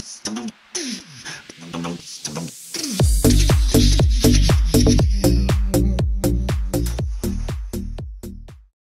Stop.